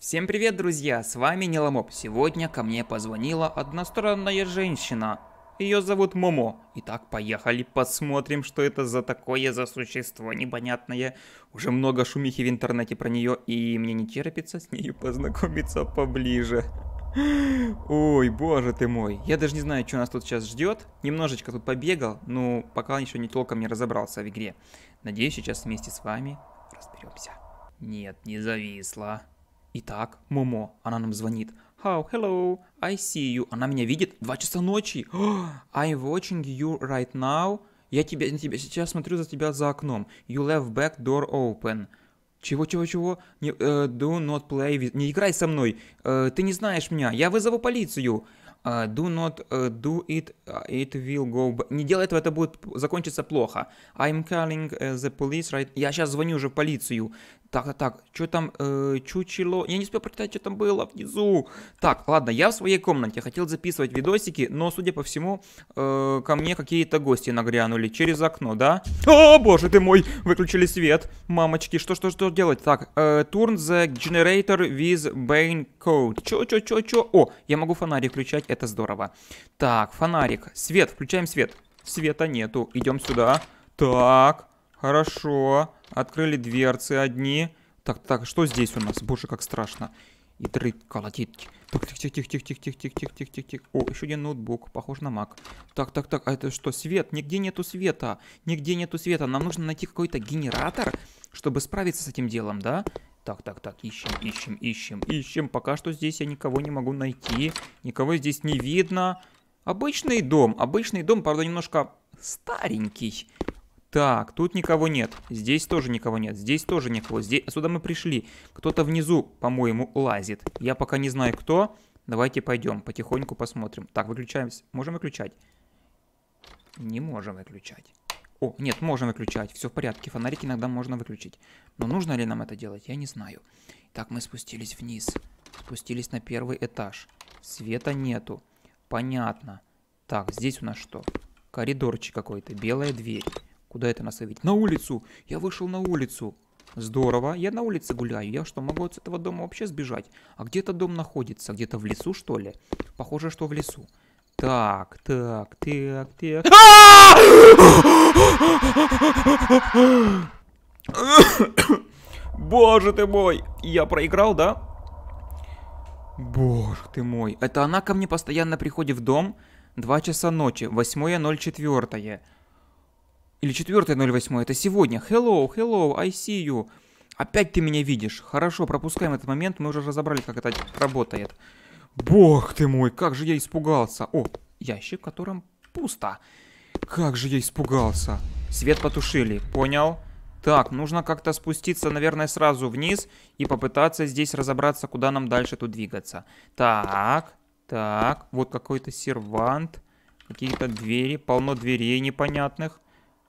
Всем привет, друзья! С вами Неломоп. Сегодня ко мне позвонила одна женщина. Ее зовут Момо. Итак, поехали посмотрим, что это за такое за существо непонятное. Уже много шумихи в интернете про нее, и мне не терпится с нею познакомиться поближе. Ой, боже ты мой. Я даже не знаю, что нас тут сейчас ждет. Немножечко тут побегал, но пока еще не толком не разобрался в игре. Надеюсь, сейчас вместе с вами разберемся. Нет, не зависла. Итак, Момо, она нам звонит. How, hello, I see you. Она меня видит. Два часа ночи. I'm watching you right now. Я тебя, тебя сейчас смотрю за тебя за окном. You left back door open. Чего, чего, чего? Не, uh, do not play with... Не играй со мной. Uh, ты не знаешь меня. Я вызову полицию. Uh, do not uh, do it, uh, it will go... Не делай этого, это будет закончиться плохо. I'm calling uh, the police right... Я сейчас звоню уже в полицию. Так, так, так, что там, э, чучело, я не успел прочитать, что там было внизу. Так, ладно, я в своей комнате хотел записывать видосики, но, судя по всему, э, ко мне какие-то гости нагрянули через окно, да? О, боже ты мой, выключили свет, мамочки, что, что, что делать? Так, э, turn the generator with bane code. Чё, чё, чё, чё? О, я могу фонарик включать, это здорово. Так, фонарик, свет, включаем свет. Света нету, идем сюда. Так, Хорошо. Открыли дверцы одни. Так, так, что здесь у нас? Боже, как страшно. И дрыт колотит. Так, тихо, тихо, тихо, тихо, тихо, тихо, тихо, тихо, тихо, тихо. О, еще один ноутбук, похож на Mac. Так, так, так, а это что, свет? Нигде нету света. Нигде нету света. Нам нужно найти какой-то генератор, чтобы справиться с этим делом, да? Так, так, так, ищем, ищем, ищем, ищем. Пока что здесь я никого не могу найти. Никого здесь не видно. Обычный дом, обычный дом, правда, немножко старенький. Так, тут никого нет. Здесь тоже никого нет. Здесь тоже никого. Здесь... Сюда мы пришли. Кто-то внизу, по-моему, лазит. Я пока не знаю, кто. Давайте пойдем, потихоньку посмотрим. Так, выключаемся. Можем выключать? Не можем выключать. О, нет, можем выключать. Все в порядке. Фонарик иногда можно выключить. Но нужно ли нам это делать, я не знаю. Так, мы спустились вниз. Спустились на первый этаж. Света нету. Понятно. Так, здесь у нас что? Коридорчик какой-то. Белая дверь. Куда это нас выведет? На улицу! Я вышел на улицу. Здорово, я на улице гуляю. Я что, могу от этого дома вообще сбежать? А где этот дом находится? Где-то в лесу, что ли? Похоже, что в лесу. Так, так, так, так. Боже ты мой! Я проиграл, да? Боже ты мой. Это она ко мне постоянно приходит в дом? Два часа ночи, 8.04. Или 4.08, это сегодня. Hello, hello, I see you. Опять ты меня видишь. Хорошо, пропускаем этот момент, мы уже разобрали, как это работает. Бог ты мой, как же я испугался. О, ящик, в котором пусто. Как же я испугался. Свет потушили, понял? Так, нужно как-то спуститься, наверное, сразу вниз и попытаться здесь разобраться, куда нам дальше тут двигаться. Так, так, вот какой-то сервант, какие-то двери, полно дверей непонятных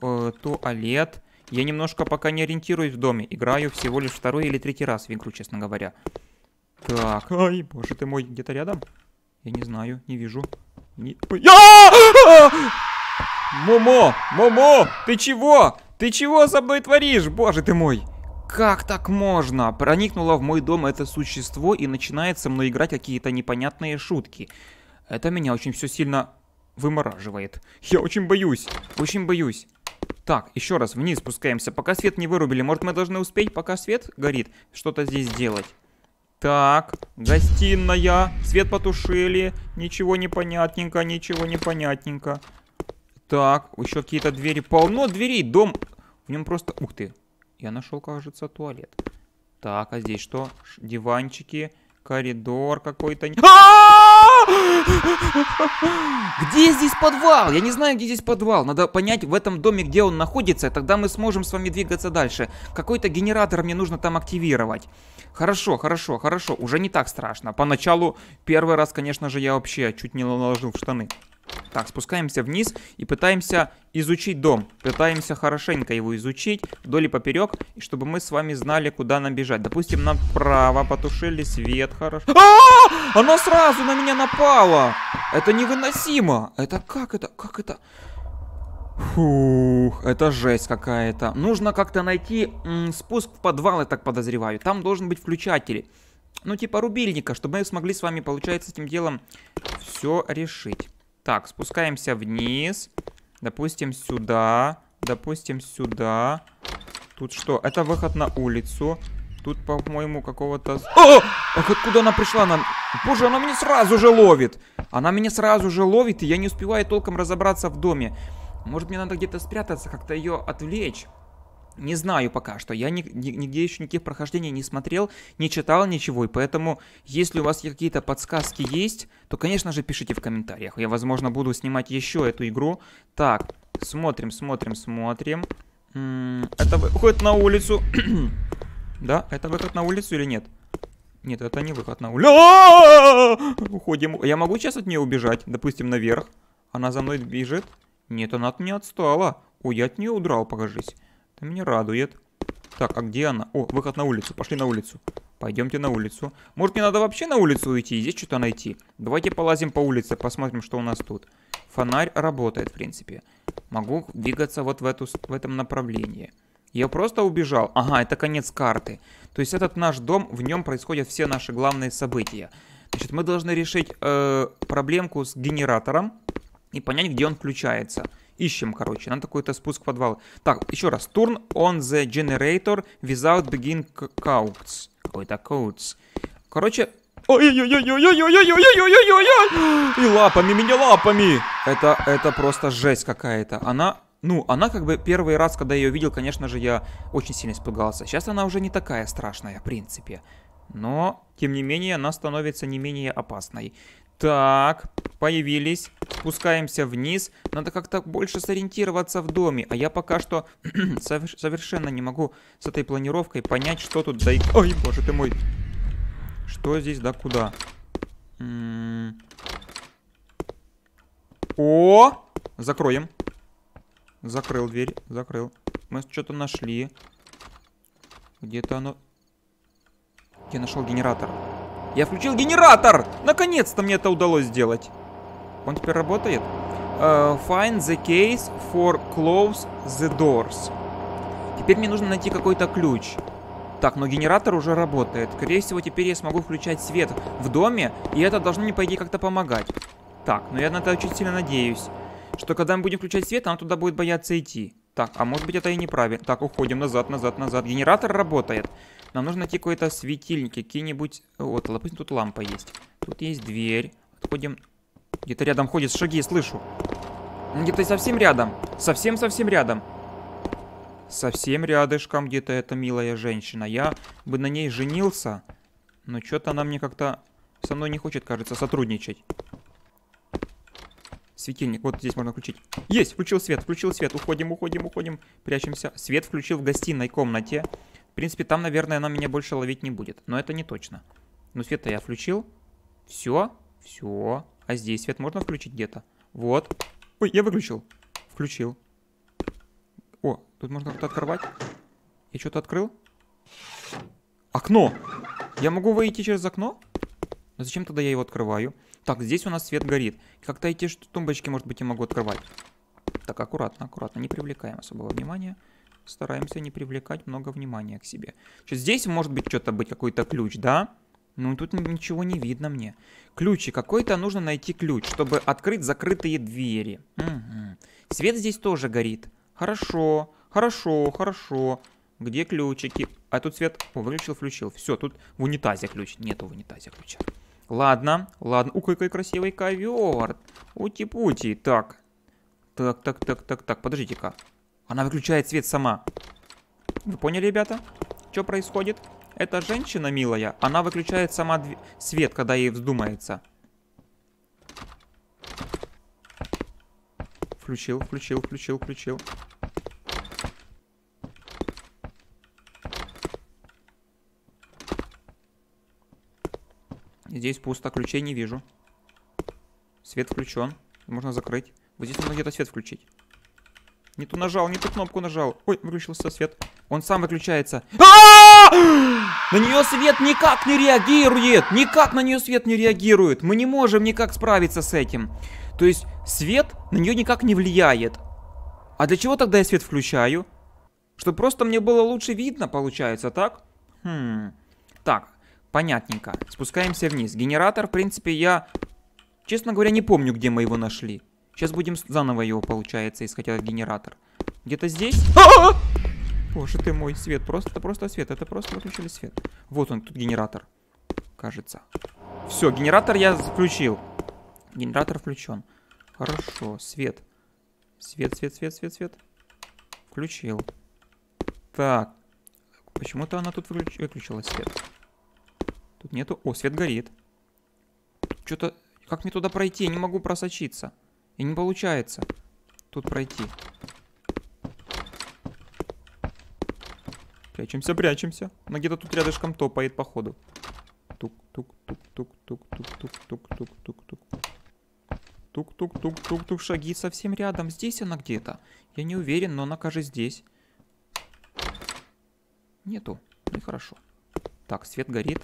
э, туалет. Я немножко пока не ориентируюсь в доме. Играю всего лишь второй или третий раз в игру, честно говоря. Так, ай, боже ты мой, где-то рядом? Я не знаю, не вижу. Не... Момо, Момо, ты чего? Ты чего со мной творишь, боже ты мой? Как так можно? Проникнуло в мой дом это существо и начинает со мной играть какие-то непонятные шутки. Это меня очень все сильно вымораживает. Я очень боюсь, очень боюсь. Так, еще раз вниз спускаемся, пока свет не вырубили. Может, мы должны успеть, пока свет горит, что-то здесь делать. Так, гостиная. Свет потушили. Ничего не понятненько, ничего не понятненько. Так, еще какие-то двери. Полно дверей. Дом. В нем просто... Ух ты. Я нашел, кажется, туалет. Так, а здесь что? Диванчики. Коридор какой-то. Где здесь подвал? Я не знаю, где здесь подвал. Надо понять в этом доме, где он находится, тогда мы сможем с вами двигаться дальше. Какой-то генератор мне нужно там активировать. Хорошо, хорошо, хорошо. Уже не так страшно. Поначалу, первый раз, конечно же, я вообще чуть не наложил в штаны. Так, спускаемся вниз и пытаемся изучить дом. Пытаемся хорошенько его изучить вдоль и поперек, чтобы мы с вами знали, куда нам бежать. Допустим, направо потушили свет, хорошо. А, -а, а Она сразу на меня напала! Это невыносимо! Это как это? Как это? Фух, это жесть какая-то. Нужно как-то найти спуск в подвал, я так подозреваю. Там должен быть включатель. ну, типа рубильника, чтобы мы смогли с вами, получается, этим делом все решить. Так, спускаемся вниз. Допустим, сюда. Допустим, сюда. Тут что? Это выход на улицу. Тут, по-моему, какого-то... О! Откуда она пришла? Она... Боже, она меня сразу же ловит. Она меня сразу же ловит, и я не успеваю толком разобраться в доме. Может, мне надо где-то спрятаться, как-то ее отвлечь. Не знаю пока что. Я ни, ни, нигде еще никаких прохождений не смотрел, не читал ничего. И поэтому, если у вас какие-то подсказки есть, то, конечно же, пишите в комментариях. Я, возможно, буду снимать еще эту игру. Так, смотрим, смотрим, смотрим. Это выходит на улицу. да, это выход на улицу или нет? Нет, это не выход на улицу. Уходим. Я могу сейчас от нее убежать? Допустим, наверх. Она за мной бежит. Нет, она от меня отстала. Ой, я от нее удрал, покажись. Это меня радует. Так, а где она? О, выход на улицу. Пошли на улицу. Пойдемте на улицу. Может, мне надо вообще на улицу уйти и здесь что-то найти? Давайте полазим по улице, посмотрим, что у нас тут. Фонарь работает, в принципе. Могу двигаться вот в, эту, в этом направлении. Я просто убежал. Ага, это конец карты. То есть этот наш дом, в нем происходят все наши главные события. Значит, мы должны решить э, проблемку с генератором и понять, где он включается. Ищем, короче, нам какой-то спуск подвал. Так, еще раз. Turn on the generator without begin codes. Какой-то codes. Короче... Ой-ой-ой-ой-ой-ой-ой-ой-ой-ой-ой! И лапами, меня лапами! Это, это просто жесть какая-то. Она ну, она как бы первый раз, когда я ее видел, конечно же, я очень сильно испугался. Сейчас она уже не такая страшная, в принципе. Но, тем не менее, она становится не менее опасной. Так, появились. Спускаемся вниз. Надо как-то больше сориентироваться в доме. А я пока что совершенно не могу с этой планировкой понять, что тут да. Ой, боже ты мой. Что здесь да куда? О! Закроем. Закрыл дверь, закрыл. Мы что-то нашли. Где-то оно... Я нашел генератор. Я включил генератор! Наконец-то мне это удалось сделать. Он теперь работает? Uh, find the case for close the doors. Теперь мне нужно найти какой-то ключ. Так, но генератор уже работает. Скорее всего, теперь я смогу включать свет в доме, и это должно мне, по идее, как-то помогать. Так, но я на это очень сильно надеюсь, что когда мы будем включать свет, она туда будет бояться идти. Так, а может быть это и неправильно. Так, уходим назад, назад, назад. Генератор работает. Нам нужно найти какой-то светильник, какие-нибудь... Вот, допустим, тут лампа есть. Тут есть дверь. Отходим. Где-то рядом ходит, шаги слышу. Где-то совсем рядом. Совсем-совсем рядом. Совсем рядышком где-то эта милая женщина. Я бы на ней женился, но что-то она мне как-то со мной не хочет, кажется, сотрудничать. Светильник, вот здесь можно включить. Есть, включил свет, включил свет. Уходим, уходим, уходим. Прячемся. Свет включил в гостиной комнате. В принципе, там, наверное, она меня больше ловить не будет. Но это не точно. Ну, свет-то я включил. Все, все. А здесь свет можно включить где-то? Вот. Ой, я выключил. Включил. О, тут можно как-то открывать. Я что-то открыл? Окно! Я могу выйти через окно? Но зачем тогда я его открываю? Так, здесь у нас свет горит. Как-то эти тумбочки, может быть, я могу открывать. Так, аккуратно, аккуратно. Не привлекаем особого внимания стараемся не привлекать много внимания к себе. Сейчас здесь может быть что-то быть, какой-то ключ, да? Ну, тут ничего не видно мне. Ключи. Какой-то нужно найти ключ, чтобы открыть закрытые двери. Угу. Свет здесь тоже горит. Хорошо, хорошо, хорошо. Где ключики? А тут свет... О, выключил, включил. Все, тут в унитазе ключ. Нету в унитазе ключа. Ладно, ладно. У, какой красивый ковер. Ути-пути. Так. Так, так, так, так, так. Подождите-ка. Она выключает свет сама. Вы поняли, ребята? Что происходит? Эта женщина милая, она выключает сама дв... свет, когда ей вздумается. Включил, включил, включил, включил. Здесь пусто, ключей не вижу. Свет включен. Можно закрыть. Вот здесь нужно где-то свет включить. Не ту нажал, не ту кнопку нажал. Ой, выключился свет. Он сам выключается. А! На нее свет никак не реагирует. Никак на нее свет не реагирует. Мы не можем никак справиться с этим. То есть свет на нее никак не влияет. А для чего тогда я свет включаю? Чтобы просто мне было лучше видно, получается, так? Хм. Так, Понятненько. Спускаемся вниз. Генератор, в принципе, я, честно говоря, не помню, где мы его нашли. Сейчас будем заново его, получается, искать этот генератор. Где-то здесь? А -а -а! Боже ты мой, свет. Просто, это просто свет. Это просто выключили свет. Вот он, тут генератор. Кажется. Все, генератор я включил. Генератор включен. Хорошо, свет. Свет, свет, свет, свет, свет. Включил. Так. Почему-то она тут выключ... выключила свет. Тут нету... О, свет горит. Что-то... Как мне туда пройти? Я не могу просочиться. И не получается. Тут пройти. Прячемся, прячемся. Она где-то тут рядышком топает, походу. Тук-тук-тук-тук-тук-тук-тук-тук-тук. Тук-тук-тук-тук-тук. Шаги совсем рядом. Здесь она где-то. Я не уверен, но она, кажется, здесь. Нету. Нехорошо. Так, свет горит.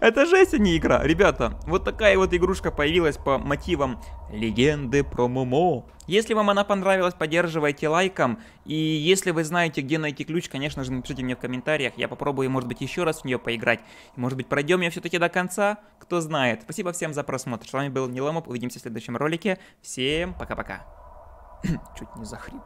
Это жесть, а не игра. Ребята, вот такая вот игрушка появилась по мотивам легенды про Момо. Если вам она понравилась, поддерживайте лайком. И если вы знаете, где найти ключ, конечно же, напишите мне в комментариях. Я попробую, может быть, еще раз в нее поиграть. может быть, пройдем ее все-таки до конца. Кто знает. Спасибо всем за просмотр. С вами был Ниломоп. Увидимся в следующем ролике. Всем пока-пока. Чуть не захрип.